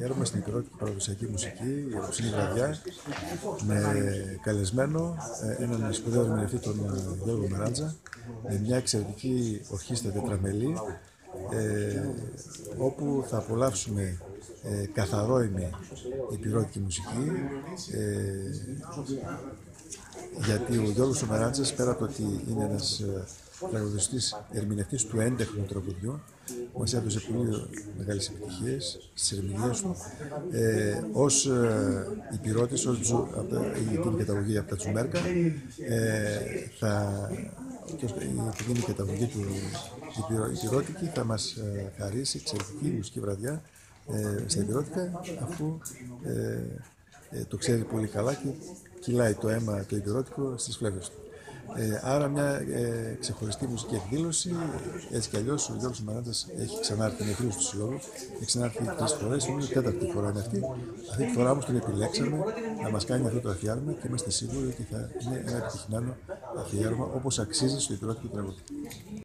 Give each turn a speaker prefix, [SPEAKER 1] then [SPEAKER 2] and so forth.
[SPEAKER 1] αφιέρωμα στην υπηρώτικη παραδοσιακή μουσική, η απόψινή βραδιά, με καλεσμένο ε, έναν σπουδαίο ερμηνευτή, τον ε, Γιώργο Μεράντζα, με μια εξαιρετική ορχήστρα τετραμελή, ε, όπου θα απολαύσουμε ε, καθαρόιμη υπηρώτικη μουσική, ε, γιατί ο Γιώργος Μεράντζας, πέρα από το ότι είναι ένας ε, τραγουδιστής, ερμηνευτής του έντεχνου τραγουδιού, μας έδωσε πολύ μεγάλες επιτυχίες στις ερμηνείες του. Ε, ως ε, υπηρώτης, ως τζου, από τα- η την καταγωγή από τα Τζουμέρκα, ε, θα, και ως- η την καταγωγή του υπηρο- υπηρώτικη θα μας ε, χαρίσει εξαιρετική μουσική βραδιά ε, στα υπηρώτικα, αφού ε, ε, το ξέρει πολύ καλά και κυλάει το αίμα το υπηρώτικο στις φλέβες του. Ε, άρα μια ε, ξεχωριστή μουσική εκδήλωση, έτσι κι αλλιώς ο Γιώργος Μαράντας έχει ξανάρθει με φίλους του συλλόγου, έχει ξανάρθει τρεις φορές, είναι η τέταρτη φορά είναι αυτή. Αυτή τη φορά όμως τον επιλέξαμε να μας κάνει αυτό το αφιέρωμα και είμαστε σίγουροι ότι θα είναι ένα επιτυχημένο αφιέρωμα όπως αξίζει στο υπηρώτικο τραγούδι.